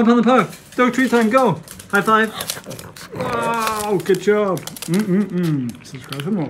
Pump on the paw. Dog treat time, go. High five. Wow, good job. Mm-mm-mm. Subscribe for more.